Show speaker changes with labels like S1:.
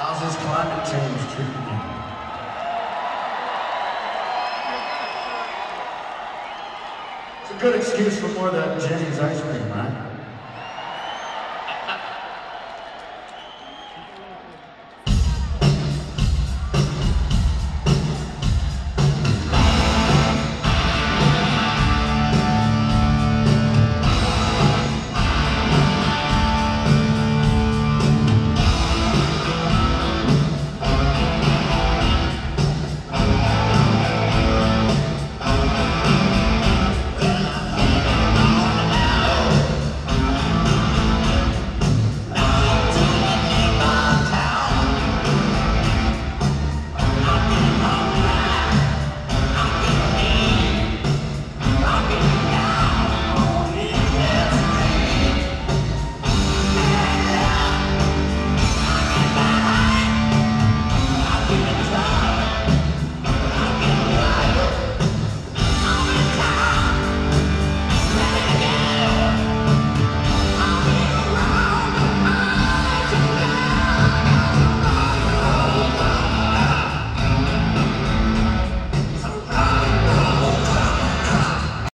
S1: How's this climate change treatment. It's a good excuse for more of that Jenny's ice cream, right?